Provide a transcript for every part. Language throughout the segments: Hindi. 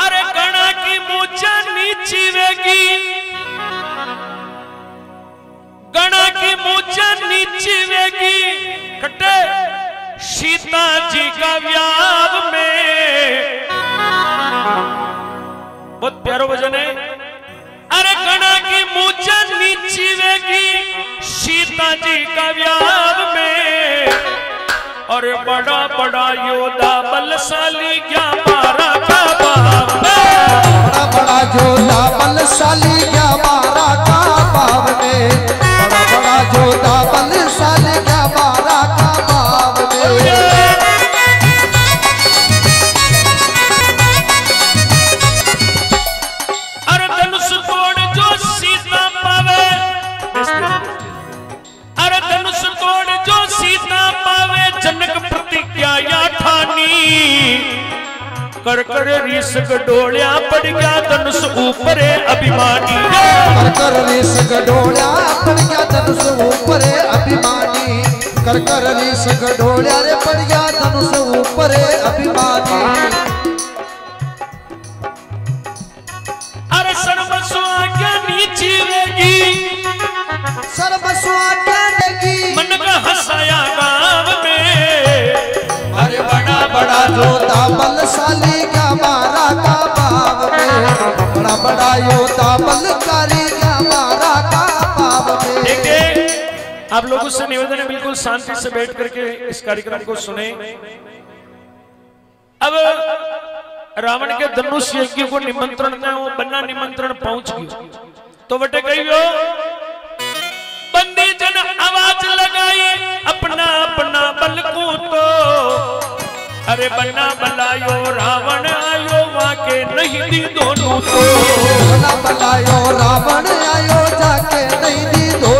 अरे गणा की मूछा नीची वेगी। गणा की मूछा नीची वेगी। कटे सीता जी का व्याव में। बहुत प्यारो भजन है। अरे गणा की मूछा नीची वेगी, सीता जी का व्याव में। और बड़ा बड़ा योदा बलशाली क्या मारा का बड़ा बड़ा योदा बलशाली क्या मारा का बड़ा बड़ा योदा बलशाली क्या मारा रेस गडोल्या पड़ गया धनुष ऊपर अभिमानी। कर कर रेस गडोल्या रे पड़ गया धनुष ऊपर अभिमानी। अरे सर्वस्व आज्ञा नीची वेगी सर्वस्वा क्या लगी मन का हंसाया गाँव में। अरे बड़ा बड़ा योद्धा बलशाली क्या मारा का भाव में। बड़ा बड़ा योद्धा आप लोगों से निवेदन है बिल्कुल शांति से बैठ करके इस कार्यक्रम को सुने। अब रावण के धनुष यज्ञ को निमंत्रण था वो बन्ना निमंत्रण पहुँच गयो। तो बटे कही हो बंदी जन आवाज़ लगाई अपना अपना बल को तो अरे बन्ना बलायो रावण आयो वहाँ के नहीं दी दोनों तो। बला बलायो रावण आयो जाके नहीं दी दोनों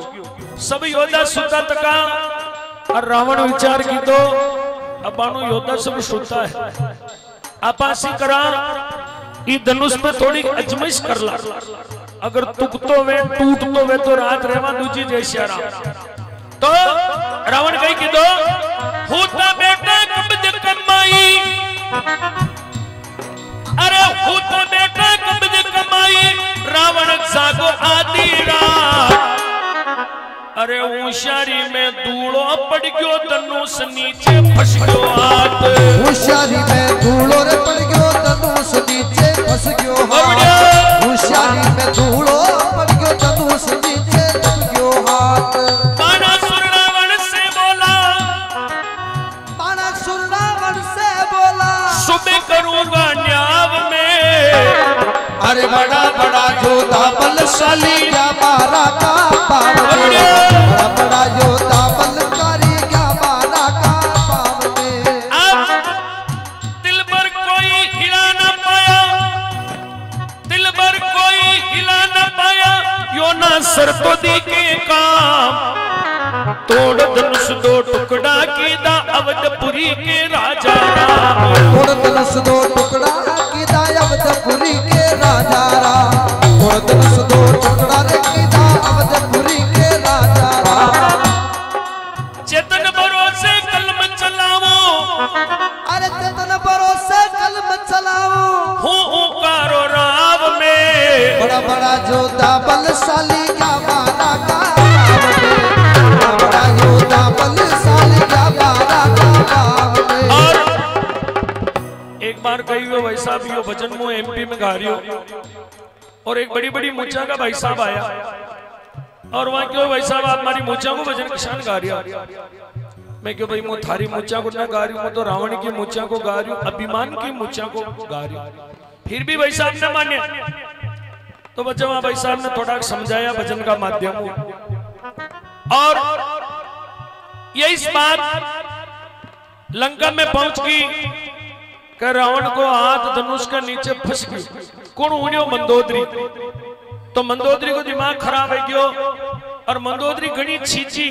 सब योद्धा सुता तका और रावण विचार की तो अब बानो योद्धा सब सुता है। आपासी करा, ई धनुष पे थोड़ी अजमाइश कर ला। अगर तुकतो वे टूटतो वे तो रात रहवा दूजी जय श्या राम तो रावण कही की दो, होता बेटा कब्ज कमाई? अरे होता बेटा कब्ज कमाई? रावण जागो आदि होशियारी में धूड़ो पड़ गयो धनुष नीचे फंस गयो हाथ होशियारी में धूलो रे पड़ गयो धनुष नीचे फंस गयो हाथ होशियारी में धूलो पड़ गयो धनुष नीचे फंस गयो हाथ बाणासुर रावण से बोला बाणासुर रावण से बोला सुबह करूँगा न्याव में अरे बड़ा बड़ा योद्धा का योद्धा बलकारी क्या मारा का पाव अब दिल पर कोई हिला न पाया। दिल पर कोई हिला न पाया। यो ना सरपदी के काम। तोड़ धनुष दो टुकड़ा की अवधपुरी के राजा। राम थोड़ धनुष दो टुकड़ा की दायवदपुरी के राजा राम थोड़ धनुष दो टुकड़ा रे की के राजा राम। चेतन भरोसे कलम चलाओ। अरे चेतन भरोसे कलम चलाओ। हूँ उकारो राव में। बड़ा बड़ा योद्धा बलशाली क्या मारा का। बड़ा बड़ा योद्धा बलशाली क्या मारा का और एक बार कही हो भाई साहब यो भजन मो एमपी में गा रही हो और एक बड़ी बड़ी मूचा का भाई साहब आया। और वहाँ क्यों भाई साहब, आप हमारी मूचा को भजन किसान गा रही मैं क्यों भाई मु थारी मूचा को ना गा रही हूँ तो रावण की मूचा को गा रही हूँ, अभिमान की मूचा को गा रही फिर भी भाई साहब ने माने। तो बच्चों, वहाँ भाई साहब ने थोड़ा समझाया भजन का माध्यम। और ये इस बात लंका में पहुँच गई रावण को हाथ धनुष के नीचे फंस गई। कौन उड़ियो मंदोदरी तो मंदोदरी को दिमाग खराब है गयो और मंदोदरी घनी छीची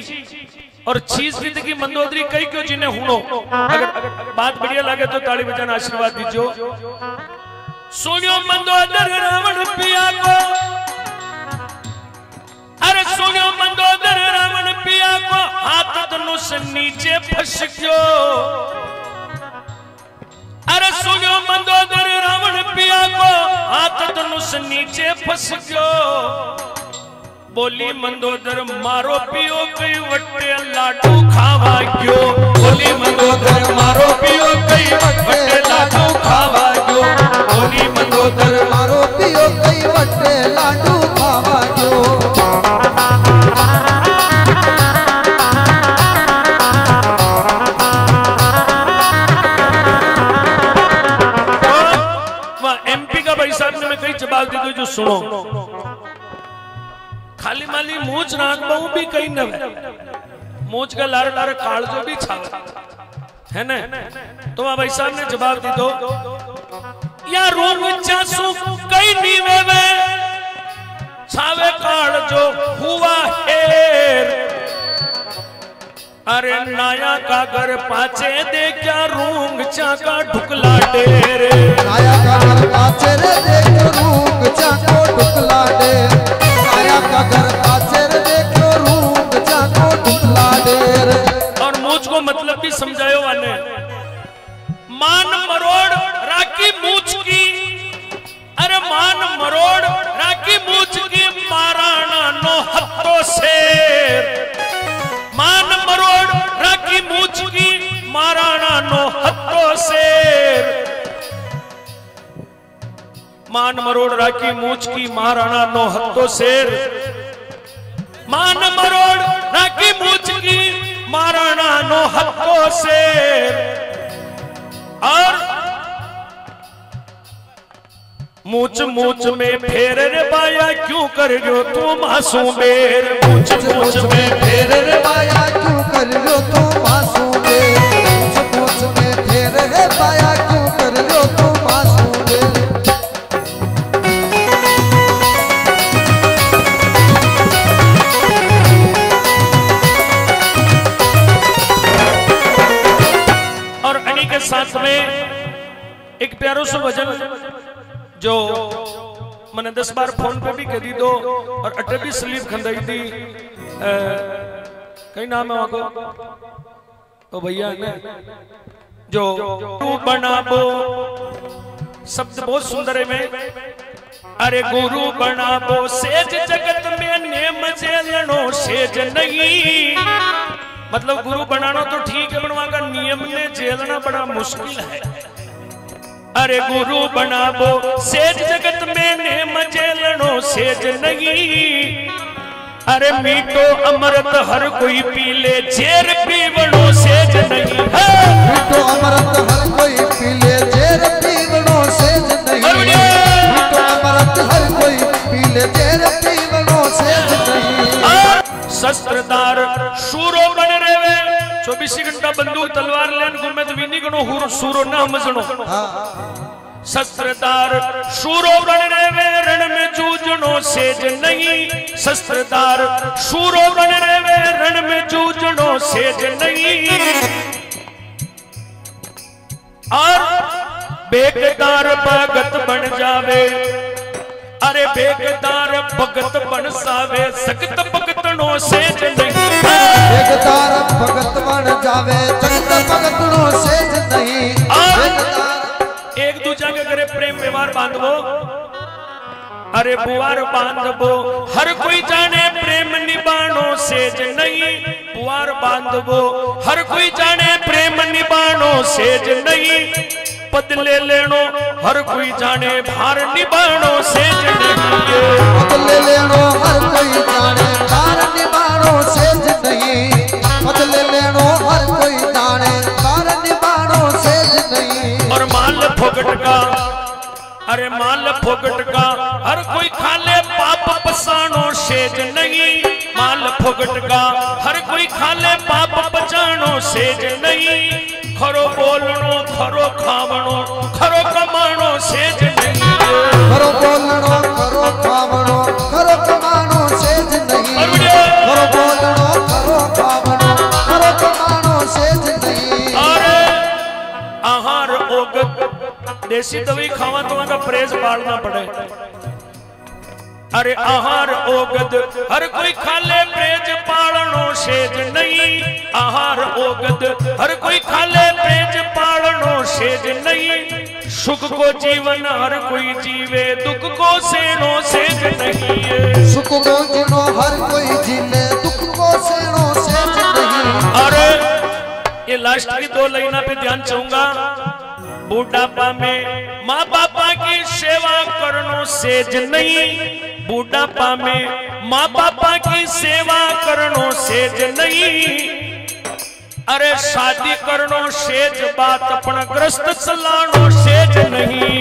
और थी कि मंदोदरी कई क्यों जिन्हें हुनो अगर बात बढ़िया लगे तो ताली बजाना आशीर्वाद दीजो सुनियो मंदोदर रावण पिया को अरे सुनियो मंदोदर रावण पिया को हाथ धनुष नीचे फंस गयो अरे सुनियो मंदोदर हाथ नीचे फस गयो। बोली, मंदोदर, मारो पियो कई वट्टे लाडू खावा गयो। बोली, मंदोदर, मारो पियो कई वट्टे भी कहीं न मूछ का लार लार काल जो भी छा है ना? तो भाई साहब ने जवाब दी दो। या रूम चासू कई नीवे वे छावे काल जो हुआ हेर। अरे नाया का घर पाचे दे क्या रूंग चाका ढुकला डेरे। આયા मान मरोड़ राखी मूछ की महाराणा नो हत्तो शेर। मान मरोड़ राखी मूछ की महाराणा नो हत्तो शेर। और मूछ मूछ में फेर रे बाया क्यों कर रहो तू मासूम बेर? मूछ मूछ में फेर रे पाया क्यों कर लो तू मासूम दे साथ में एक प्यारो सो भजन जो मैंने दस बार फ़ोन पे भी कह दी दो और अटे भी स्लीप खंदाई अ, कई नाम है वहाँ को। तो भैया ने जो तू बनाबो शब्द बहुत सुंदर है मैं अरे गुरु बनाबो सेज जगत में नेम जेलनो सेज नहीं। मतलब गुरु बनाना तो ठीक है बनवागा नियम ने जेलना बड़ा मुश्किल है। अरे गुरु बनाबो, सेज जगत में नेम जेलनो सेज नहीं। अरे मीठो अमृत हर कोई पी ले जेर पीवणो सेज नहीं। तलवार लेन घूमे विनी गणो, हुर सूरो ना मजणो शस्त्रदार शूरो बन रेवे रण में जूझणो सेज नहीं। शस्त्रदार शूरो बन रेवे रण में जूझणो सेज नहीं। और बेकदार भगत बन जावे। अरे बेकदार भगत बन सावे सख्त भगतनो सेज नहीं। एकदार भगत बन जावे जगत भगतनो सेज नहीं। एक दूजा के करे प्रेम व्यवहार बांधवो अरे बुआर बांधवो हर कोई जाने प्रेम निबाणो सेज नहीं। बुआर बांधवो हर कोई जाने प्रेम निबाणो सेज नहीं। पद ले हर कोई जाने भार लेनो हर कोई जाने भार निभानो से और माल अरे माल फोगट का हर कोई खाले पाप पसानो सेज नहीं। माल फोगट का हर कोई खाले पाप पचानो सेज नहीं। खरो बोलनो खरो खावणो खरो कमाणो सेज नहीं खरो बोलणो खरो खावणो खरो कमाणो सेज नहीं खरो बोलणो खरो खावणो खरो कमाणो सेज नहीं अरे आहार ओगत देसी दवाई खावा तो का परहेज पालना पड़े। अरे आहार ओगद हर कोई खाले प्रेज पालनो सेज नहीं। आहार ओगद हर कोई खाले प्रेज सेज नहीं। सुख को जीवन हर कोई जीवे दुख को सेनो सेज नहीं सुख को जीवन हर कोई जीवे दुख को सेनो सेज नहीं अरे ये लास्ट की दो लाइना पे ध्यान चाहूँगा। बुढ़ापा में माँ बापा की सेवा करनो सेज नहीं। बुढ़ापा में माँ बापा की सेवा करनो सेज नहीं। अरे शादी करणो सेज बात पण ग्रस्त चलाणो सेज नहीं।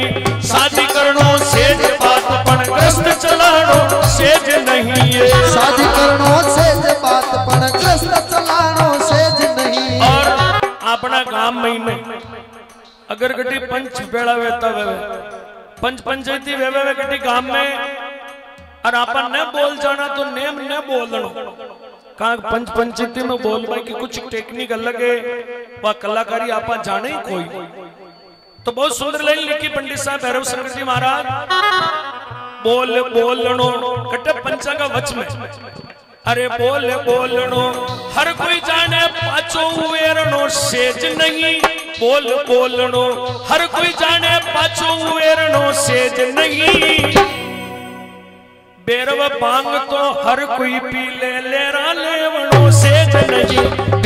शादी करणो सेज बात पण ग्रस्त चलाणो सेज नहीं। शादी करणो सेज बात पण ग्रस्त चलाणो सेज नहीं। और अपना गाँव में ही अगरगटी पंच बेड़ा वेता वे पंच पंचायती वे वे गटी गाँव में। और अपन ने बोल जाना तो नेम ने बोलणो पंच पंचायती में बोल भाई कि कुछ टेक्निक अलग है वह कलाकारी आपा जाने ही कोई तो बहुत सुंदर लाइन लिखी पंडित साहब भैरव शंकर जी महाराज बोल बोलनो कटे पंचा का वच में अरे बोल बोलनो हर कोई जाने पाचो उवेरनो सेज नहीं बोल बोलनो हर कोई जाने पाचो उवेरनो सेज नहीं बेरव भाँग तो हर कोई पी ले लेरा बेरव भाँग तो